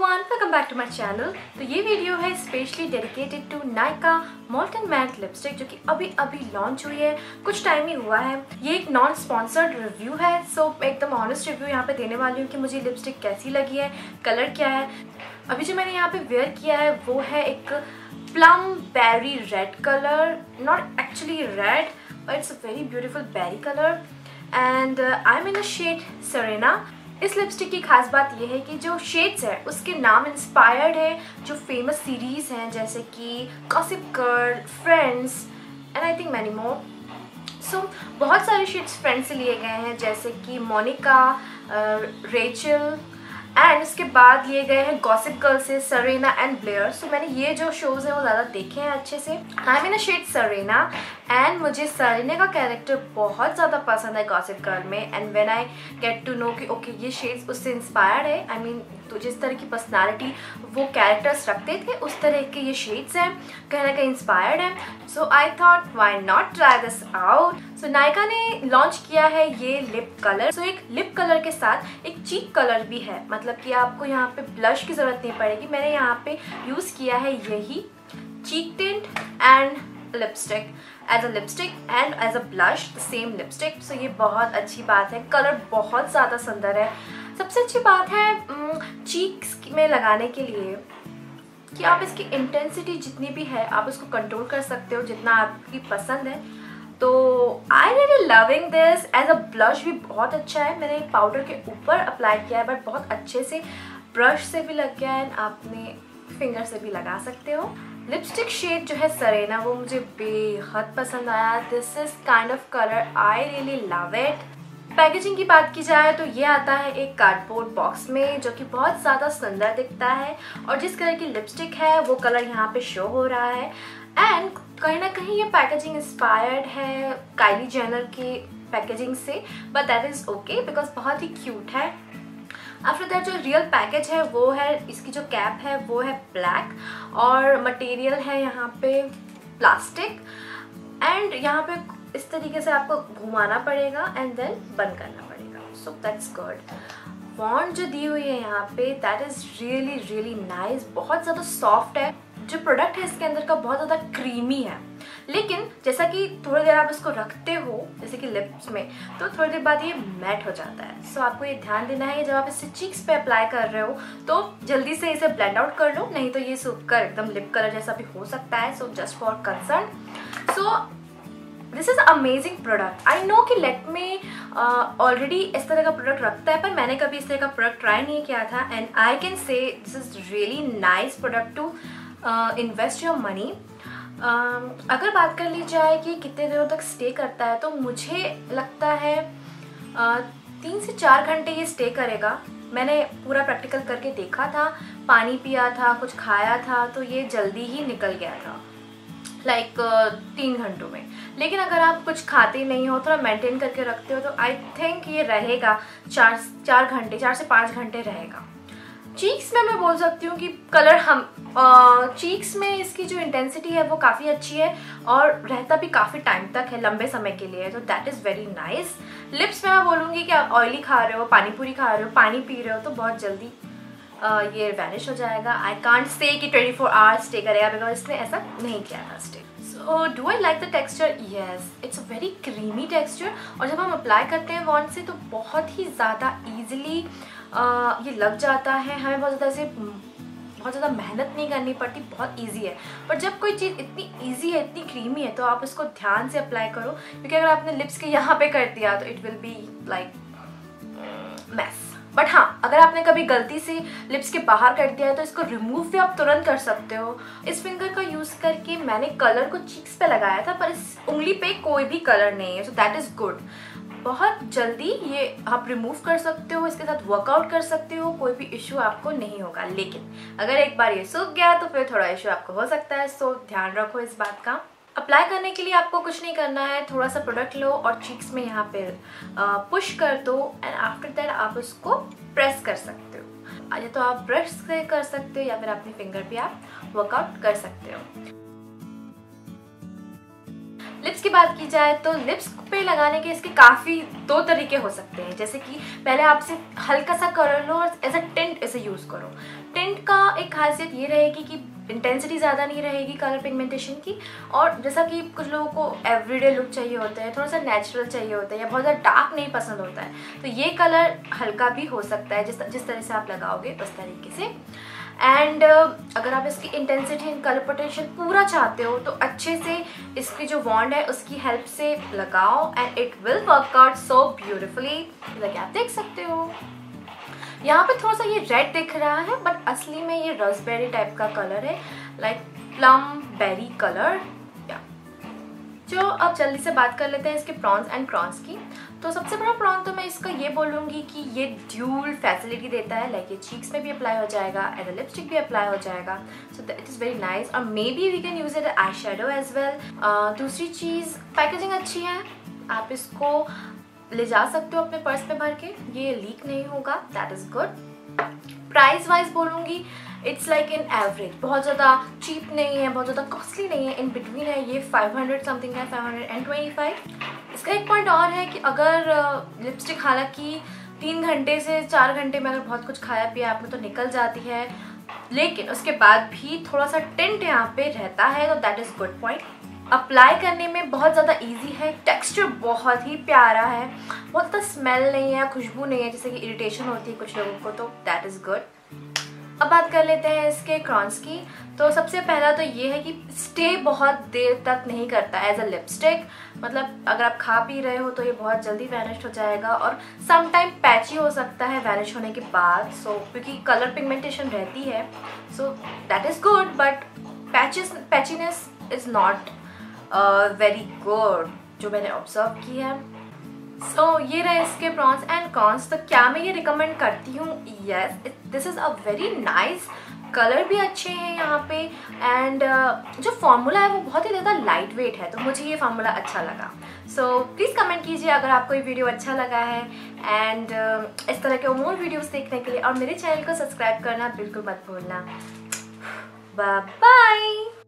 Everyone welcome back to my channel तो ये video है specially dedicated to Nykaa molten matte lipstick जो कि अभी अभी लॉन्च हुई है। कुछ टाइम ही हुआ है। ये एक नॉन स्पॉन्सर्ड रिव्यू है। सो so, एकदम ऑनेस्ट रिव्यू यहाँ पे देने वाली हूँ कि मुझे लिपस्टिक कैसी लगी है कलर क्या है। अभी जो मैंने यहाँ पे वेयर किया है वो है एक plum berry red colour not actually red but it's a very beautiful berry colour and I am in a shade Serena इस लिपस्टिक की खास बात यह है कि जो शेड्स है, उसके नाम इंस्पायर्ड है, जो फ़ेमस सीरीज़ हैं, जैसे कि gossip girl friends and I think many more so बहुत सारे शेड्स फ्रेंड्स से लिए गए हैं, जैसे कि मोनिका रेचल एंड उसके बाद लिए गए हैं गॉसिप गर्ल से सरेना एंड ब्लेयर सो मैंने ये जो शोज़ हैं वो ज़्यादा देखे हैं अच्छे से. I mean shade Serena and मुझे सरेना का कैरेक्टर बहुत ज़्यादा पसंद है गॉसिप गर्ल में. And when I get to know कि ओके ये शेड्स उससे इंस्पायर्ड है आई I मीन mean, तो जिस तरह की पर्सनालिटी वो कैरेक्टर्स रखते थे उस तरह के ये शेड्स हैं कहीं ना कहीं इंस्पायर्ड हैं. So I thought why not try this out so so, Nykaa ने लॉन्च किया है ये लिप कलर सो so, एक लिप कलर के साथ एक चीक कलर भी है. मतलब कि आपको यहाँ पे ब्लश की ज़रूरत नहीं पड़ेगी. मैंने यहाँ पे यूज़ किया है यही cheek tint and lipstick as a lipstick and as a blush same lipstick so ये बहुत अच्छी बात है. कलर बहुत ज़्यादा सुंदर है. सबसे अच्छी बात है चीक्स में लगाने के लिए कि आप इसकी इंटेंसिटी जितनी भी है आप उसको कंट्रोल कर सकते हो जितना आपकी पसंद है. तो I really loving this as a blush भी बहुत अच्छा है. मैंने पाउडर के ऊपर अप्लाई किया है बट बहुत अच्छे से ब्रश से भी लग गया है. आपने फिंगर से भी लगा सकते हो. लिपस्टिक शेड जो है सरेना वो मुझे बेहद पसंद आया. This is kind of colour I really love it packaging की बात की जाए तो ये आता है एक कार्डबोर्ड बॉक्स में, जो कि बहुत ज़्यादा सुंदर दिखता है. और जिस कलर की लिपस्टिक है, वो कलर यहाँ पे शो हो रहा है. एंड कहीं ना कहीं ये पैकेजिंग इंस्पायर्ड है काइली जेनर की पैकेजिंग से but that is okay because बहुत ही क्यूट है। आफ्टर दैट जो रियल पैकेज है, वो है, इसकी जो कैप है, वो है ब्लैक और मटेरियल है यहाँ पे प्लास्टिक एंड यहाँ पे इस तरीके से आपको घुमाना पड़ेगा एंड देन बंद करना पड़ेगा। सो दैट्स गुड बॉन्ड जो दी हुई है यहाँ पे that is really really nice बहुत ज़्यादा सॉफ्ट है। जो प्रोडक्ट है इसके अंदर का बहुत ज़्यादा क्रीमी है। लेकिन जैसा कि थोड़ी देर आप इसको रखते हो जैसे कि लिप्स में तो थोड़ी देर बाद ये मैट हो जाता है। सो so, आपको ये ध्यान देना है जब आप इसे चीक्स पे अप्लाई कर रहे हो तो जल्दी से इसे ब्लेंड आउट कर लो नहीं तो ये सूख कर एकदम लिप कलर जैसा भी हो सकता है। So just for concern so this is amazing product I know कि लेट में ऑलरेडी इस तरह का प्रोडक्ट रखता है पर मैंने कभी इस तरह का प्रोडक्ट ट्राई नहीं किया था। And I can say this is really nice product to invest your money अगर बात कर ली जाए कि कितने दिनों तक स्टे करता है तो मुझे लगता है तीन से चार घंटे ये स्टे करेगा। मैंने पूरा प्रैक्टिकल करके देखा था पानी पिया था कुछ खाया था तो ये जल्दी ही निकल गया था। लाइक like, uh, तीन घंटों में। लेकिन अगर आप कुछ खाते नहीं हो थोड़ा मेंटेन करके रखते हो तो आई थिंक ये रहेगा चार चार घंटे चार से पाँच घंटे रहेगा। चीक्स में मैं बोल सकती हूँ कि कलर हम चीक्स में इसकी जो इंटेंसिटी है वो काफ़ी अच्छी है और रहता भी काफ़ी टाइम तक है लंबे समय के लिए तो that is very nice lips में मैं बोलूँगी कि आप ऑयली खा रहे हो पानी पूरी खा रहे हो पानी पी रहे हो तो बहुत जल्दी uh, ये वैनिश हो जाएगा. आई कॉन्ट स्टे कि ट्वेंटी फोर आवर्स स्टे करेगा बिकॉज़ इसने ऐसा नहीं किया था stay so do I like the texture yes it's a very creamy texture और जब हम अप्लाई करते हैं वॉन्ट से तो बहुत ही ज़्यादा ईजिली ये लग जाता है, हमें बहुत ज़्यादा से बहुत ज़्यादा मेहनत नहीं करनी पड़ती, बहुत इजी है। पर जब कोई चीज़ इतनी इजी है, इतनी क्रीमी है तो आप इसको ध्यान से अप्लाई करो, क्योंकि अगर आपने लिप्स के यहाँ पे कर दिया तो it will be like mess but हाँ अगर आपने कभी गलती से लिप्स के बाहर कर दिया है तो इसको रिमूव भी आप तुरंत कर सकते हो। इस फिंगर का यूज़ करके मैंने कलर को चीक्स पे लगाया था, पर इस उंगली पे कोई भी कलर नहीं है सो दैट इज़ गुड बहुत जल्दी ये आप रिमूव कर सकते हो, इसके साथ वर्कआउट कर सकते हो, कोई भी इश्यू आपको नहीं होगा। लेकिन अगर एक बार ये सूख गया तो फिर थोड़ा इशू आपको हो सकता है सो ध्यान रखो इस बात का। अप्लाई करने के लिए आपको कुछ नहीं करना है थोड़ा सा प्रोडक्ट लो और चीक्स में यहाँ पे पुश कर दो एंड आफ्टर दैट आप उसको प्रेस कर सकते हो। या तो आप ब्रश से कर सकते हो या फिर अपनी फिंगर पे आप वर्कआउट कर सकते हो। लिप्स की बात की जाए तो लिप्स पे लगाने के इसके काफ़ी दो तरीके हो सकते हैं। जैसे कि पहले आप इसे हल्का सा कर लो और एज अ टेंट इसे यूज़ करो। टेंट का एक खासियत ये रहेगी कि इंटेंसिटी ज़्यादा नहीं रहेगी कलर पिगमेंटेशन की और जैसा कि कुछ लोगों को एवरीडे लुक चाहिए होता है, थोड़ा सा नेचुरल चाहिए होता है या बहुत ज़्यादा डार्क नहीं पसंद होता है तो ये कलर हल्का भी हो सकता है, जिस जिस तरह से आप लगाओगे, उस तरीके से। एंड uh, अगर आप इसकी इंटेंसिटी एंड कलर पोटेंशियल पूरा चाहते हो तो अच्छे से इसकी जो वॉन्ड है उसकी हेल्प से लगाओ and it will work out so beautifully लगे आप देख सकते हो। यहाँ पे थोड़ा सा ये रेड दिख रहा है बट असली में ये रसबेरी टाइप का कलर है लाइक प्लम बेरी कलर जो अब जल्दी से बात कर लेते हैं इसके प्रॉन्स एंड क्रॉन्स की। तो सबसे बड़ा प्रॉन तो मैं इसका ये बोलूँगी कि ये ड्यूल फैसिलिटी देता है लाइक ये चीक्स में भी अप्लाई हो जाएगा एंड लिपस्टिक भी अप्लाई हो जाएगा। So it is very nice और maybe we can use it eye shadow as well दूसरी चीज़ पैकेजिंग अच्छी है। आप इसको ले जा सकते हो अपने पर्स में भर के। ये लीक नहीं होगा। That is good price wise बोलूँगी इट्स लाइक इन एवरेज बहुत ज़्यादा चीप नहीं है, बहुत ज़्यादा कॉस्टली नहीं है. इन बिटवीन है ये 500 समथिंग है 525 इसका एक पॉइंट और है कि अगर लिपस्टिक हालाँकि तीन घंटे से चार घंटे में अगर बहुत कुछ खाया पिया आपने तो निकल जाती है. लेकिन उसके बाद भी थोड़ा सा टेंट यहाँ पे रहता है तो that is good point apply करने में बहुत ज़्यादा इजी है. टेक्सचर बहुत ही प्यारा है. बहुत ज़्यादा स्मेल नहीं है, खुशबू नहीं है, जैसे कि इरिटेशन होती है कुछ लोगों को तो दैट इज़ गुड अब बात कर लेते हैं इसके क्रॉन्स की। तो सबसे पहला तो ये है कि स्टे बहुत देर तक नहीं करता एज अ लिपस्टिक मतलब अगर आप खा पी रहे हो तो ये बहुत जल्दी वैनिश हो जाएगा और सम टाइम पैची हो सकता है वैनिश होने के बाद। सो so, क्योंकि कलर पिगमेंटेशन रहती है। So that is good but patches patchiness is not very good जो मैंने ऑब्ज़र्व की है। सो so, ये रहे इसके प्रॉन्स एंड कॉन्स तो क्या मैं ये रिकमेंड करती हूँ? Yes this is a very nice colour भी अच्छे हैं यहाँ पे। एंड uh, जो फार्मूला है वो बहुत ही ज़्यादा लाइट वेट है तो मुझे ये फार्मूला अच्छा लगा। सो प्लीज़ कमेंट कीजिए अगर आपको ये वीडियो अच्छा लगा है। एंड uh, इस तरह के मोर वीडियोस देखने के लिए और मेरे चैनल को सब्सक्राइब करना बिल्कुल मत भूलना। बाय